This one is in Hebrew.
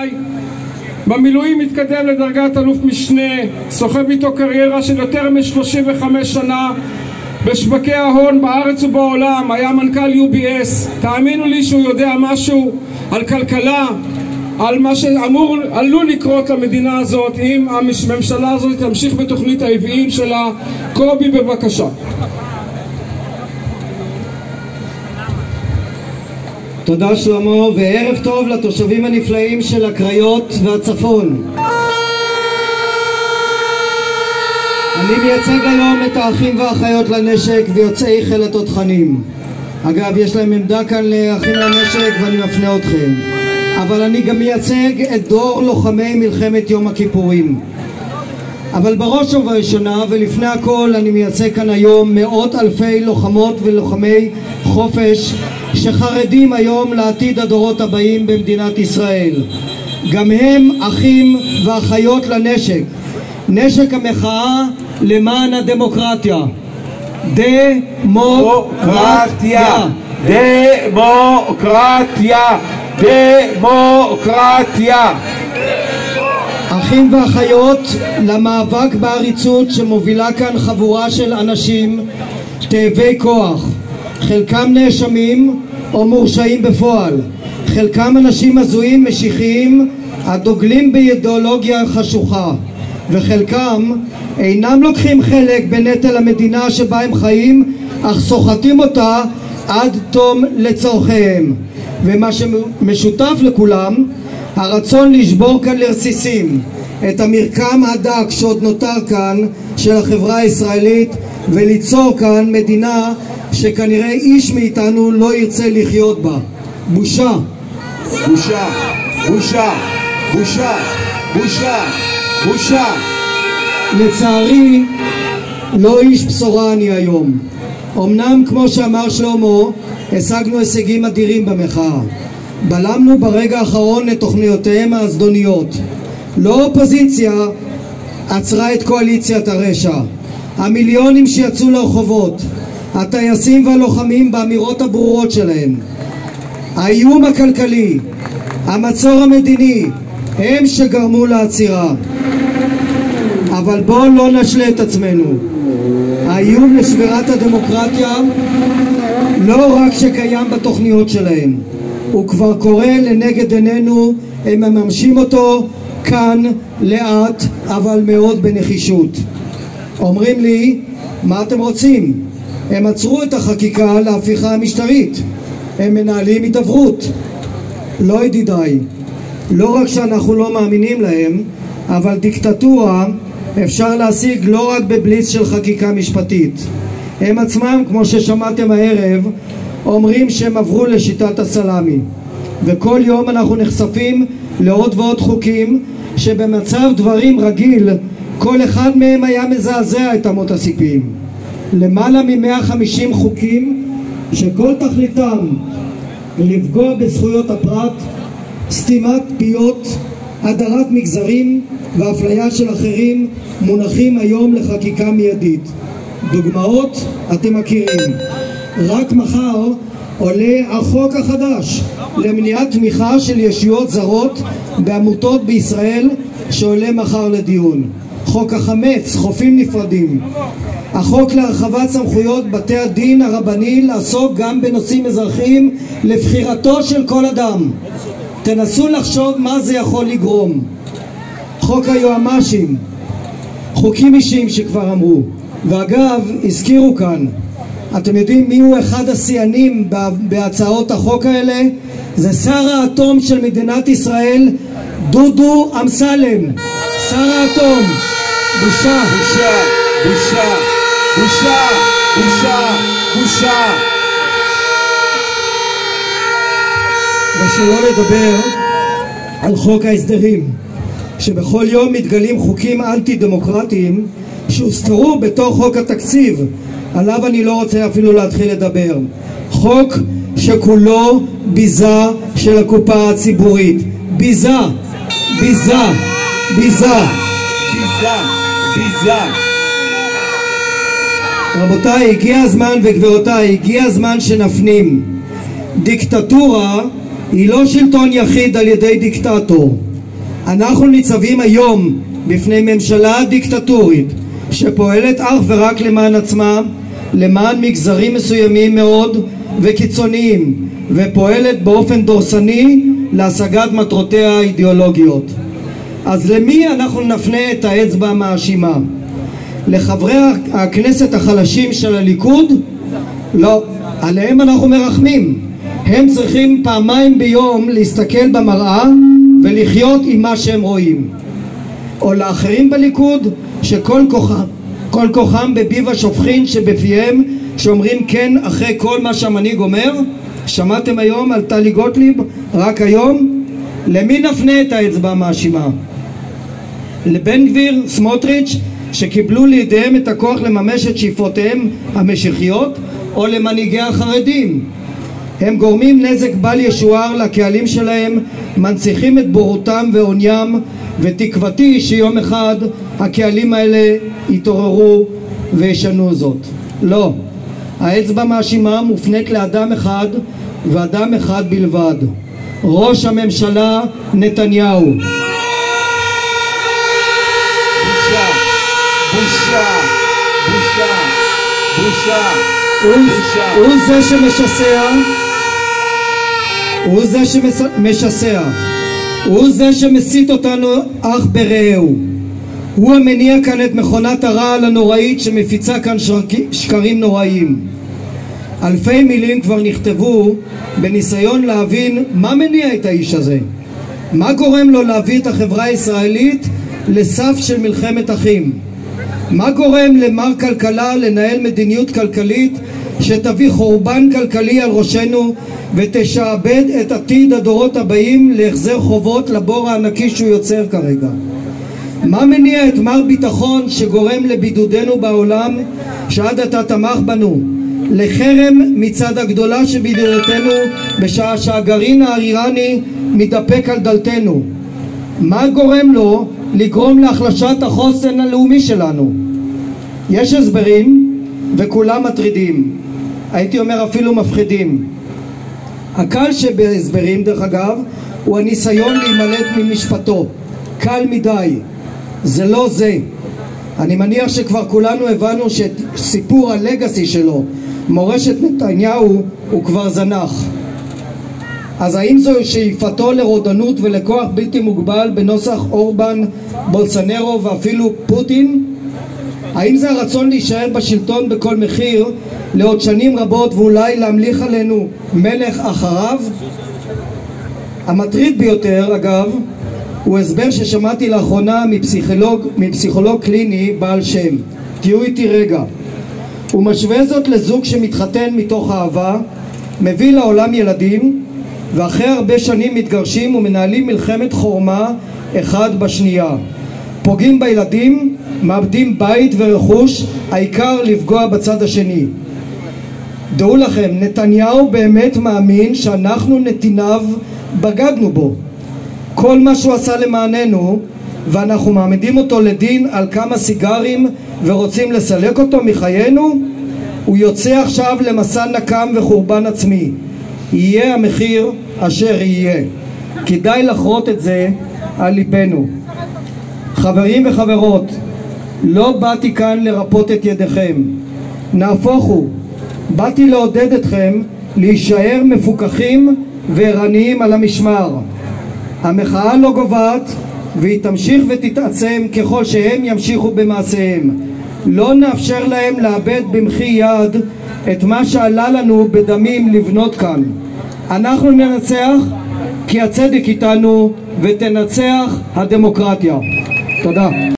אזולאי במילואים מתקדם לדרגת אלוף משנה, סוחב איתו קריירה של יותר מ-35 שנה בשווקי ההון בארץ ובעולם, היה מנכ"ל UBS, תאמינו לי שהוא יודע משהו על כלכלה, על מה שאמור, עלול לקרות למדינה הזאת אם הממשלה הזאת תמשיך בתוכנית העוועים שלה. קובי בבקשה. תודה שלמה, וערב טוב לתושבים הנפלאים של הקריות והצפון. אני מייצג היום את האחים והאחיות לנשק ויוצאי חיל התותחנים. אגב, יש להם עמדה כאן לאחים לנשק ואני מפנה אתכם. אבל אני גם מייצג את דור לוחמי מלחמת יום הכיפורים. אבל בראש ובראשונה ולפני הכל אני מייצג כאן היום מאות אלפי לוחמות ולוחמי חופש שחרדים היום לעתיד הדורות הבאים במדינת ישראל. גם הם אחים ואחיות לנשק. נשק המחאה למען הדמוקרטיה. דמוקרטיה. דמוקרטיה. דמוקרטיה. אחים ואחיות למאבק בעריצות שמובילה כאן חבורה של אנשים תאבי כוח. חלקם נאשמים או מורשעים בפועל. חלקם אנשים הזויים משיחיים הדוגלים באידיאולוגיה חשוכה. וחלקם אינם לוקחים חלק בנטל המדינה שבה הם חיים אך סוחטים אותה עד תום לצורכיהם. ומה שמשותף לכולם הרצון לשבור כאן לרסיסים את המרקם הדק שעוד נותר כאן של החברה הישראלית וליצור כאן מדינה שכנראה איש מאיתנו לא ירצה לחיות בה. בושה. בושה. בושה. בושה. בושה. בושה. לצערי, לא איש בשורה אני היום. אמנם, כמו שאמר שלמה, השגנו הישגים אדירים במחאה. בלמנו ברגע האחרון את תוכניותיהם הזדוניות. לא אופוזיציה עצרה את קואליציית הרשע. המיליונים שיצאו לרחובות, הטייסים והלוחמים באמירות הברורות שלהם, האיום הכלכלי, המצור המדיני, הם שגרמו לעצירה. אבל בואו לא נשלה את עצמנו. האיום לשבירת הדמוקרטיה לא רק שקיים בתוכניות שלהם, הוא כבר קורה לנגד עינינו, הם מממשים אותו כאן לאט אבל מאוד בנחישות. אומרים לי, מה אתם רוצים? הם עצרו את החקיקה להפיכה המשטרית, הם מנהלים הידברות. לא ידידיי, לא רק שאנחנו לא מאמינים להם, אבל דיקטטורה אפשר להשיג לא רק בבליץ של חקיקה משפטית. הם עצמם, כמו ששמעתם הערב, אומרים שהם עברו לשיטת הסלאמי. וכל יום אנחנו נחשפים לעוד ועוד חוקים שבמצב דברים רגיל כל אחד מהם היה מזעזע את אמות הסיפים. למעלה מ-150 חוקים שכל תכליתם לפגוע בזכויות הפרט, סתימת פיות, הדרת מגזרים ואפליה של אחרים מונחים היום לחקיקה מיידית. דוגמאות אתם מכירים. רק מחר עולה החוק החדש למניעת תמיכה של ישויות זרות בעמותות בישראל שעולה מחר לדיון. חוק החמץ, חופים נפרדים. החוק להרחבת סמכויות בתי הדין הרבני לעסוק גם בנושאים אזרחיים לבחירתו של כל אדם. תנסו לחשוב מה זה יכול לגרום. חוק היועמ"שים, חוקים אישיים שכבר אמרו. ואגב, הזכירו כאן, אתם יודעים מי הוא אחד השיאנים בהצעות החוק האלה? זה שר האטום של מדינת ישראל, דודו אמסלם. שר האטום. בושה. בושה. בושה. בושה. בושה. בושה. ושלא לדבר על חוק ההסדרים, שבכל יום מתגלים חוקים אנטי דמוקרטיים שהוזכרו בתוך חוק התקציב, עליו אני לא רוצה אפילו להתחיל לדבר. חוק שכולו ביזה של הקופה הציבורית. ביזה, ביזה, ביזה. ביזה. ביזה. רבותיי, הגיע הזמן וגבירותיי, הגיע הזמן שנפנים. דיקטטורה היא לא שלטון יחיד על ידי דיקטטור. אנחנו ניצבים היום בפני ממשלה דיקטטורית שפועלת אך ורק למען עצמה, למען מגזרים מסוימים מאוד וקיצוניים ופועלת באופן דורסני להשגת מטרותיה האידיאולוגיות. אז למי אנחנו נפנה את האצבע המאשימה? לחברי הכנסת החלשים של הליכוד? לא, עליהם אנחנו מרחמים. הם צריכים פעמיים ביום להסתכל במראה ולחיות עם מה שהם רואים. או לאחרים בליכוד שכל כוחם, כל כוחם בביב השופכין שבפיהם שאומרים כן אחרי כל מה שהמנהיג אומר? שמעתם היום על טלי גוטליב? רק היום? למי נפנה את האצבע המאשימה? לבן גביר, סמוטריץ', שקיבלו לידיהם את הכוח לממש את שאיפותיהם המשיחיות, או למנהיגי החרדים? הם גורמים נזק בל ישוער לקהלים שלהם, מנציחים את בורותם ועוניים, ותקוותי שיום אחד הקהלים האלה יתעוררו וישנו זאת. לא, האצבע מאשימה מופנית לאדם אחד ואדם אחד בלבד, ראש הממשלה נתניהו. בושה, בושה, בושה, בושה, הוא. הוא זה שמשסע, הוא זה שמשסע, הוא זה שמסית אותנו אך ברעהו. הוא המניע כאן את מכונת הרעל הנוראית שמפיצה כאן שקרים נוראיים. אלפי מילים כבר נכתבו בניסיון להבין מה מניע את האיש הזה. מה גורם לו להביא את החברה הישראלית לסף של מלחמת אחים? מה גורם למר כלכלה לנהל מדיניות כלכלית שתביא חורבן כלכלי על ראשנו ותשעבד את עתיד הדורות הבאים להחזר חובות לבור הענקי שהוא יוצר כרגע? מה מניע את מר ביטחון שגורם לבידודנו בעולם שעד עתה תמך בנו? לחרם מצד הגדולה שבידידותינו בשעה שהגרעין האיראני מתדפק על דלתנו? מה גורם לו לגרום להחלשת החוסן הלאומי שלנו? יש הסברים וכולם מטרידים, הייתי אומר אפילו מפחידים. הקל שבהסברים דרך אגב הוא הניסיון להימלט ממשפטו, קל מדי, זה לא זה. אני מניח שכבר כולנו הבנו שסיפור הלגאסי שלו, מורשת נתניהו, הוא כבר זנח. אז האם זו שאיפתו לרודנות ולכוח בלתי מוגבל בנוסח אורבן, בולסנרו ואפילו פוטין? האם זה הרצון להישאר בשלטון בכל מחיר לעוד שנים רבות ואולי להמליך עלינו מלך אחריו? המטריד ביותר, אגב, הוא הסבר ששמעתי לאחרונה מפסיכולוג, מפסיכולוג קליני בעל שם. תהיו איתי רגע. הוא משווה זאת לזוג שמתחתן מתוך אהבה, מביא לעולם ילדים, ואחרי הרבה שנים מתגרשים ומנהלים מלחמת חורמה אחד בשנייה. פוגעים בילדים, מאבדים בית ורכוש, העיקר לפגוע בצד השני. דעו לכם, נתניהו באמת מאמין שאנחנו נתיניו בגדנו בו. כל מה שהוא עשה למעננו ואנחנו מעמידים אותו לדין על כמה סיגרים ורוצים לסלק אותו מחיינו הוא יוצא עכשיו למסע נקם וחורבן עצמי יהיה המחיר אשר יהיה כדאי לחרות את זה על ליבנו חברים וחברות לא באתי כאן לרפות את ידיכם נהפוך הוא באתי לעודד אתכם להישאר מפוקחים וערניים על המשמר המחאה לא גוועת והיא תמשיך ותתעצם ככל שהם ימשיכו במעשיהם. לא נאפשר להם לאבד במחי יד את מה שעלה לנו בדמים לבנות כאן. אנחנו ננצח כי הצדק איתנו ותנצח הדמוקרטיה. תודה.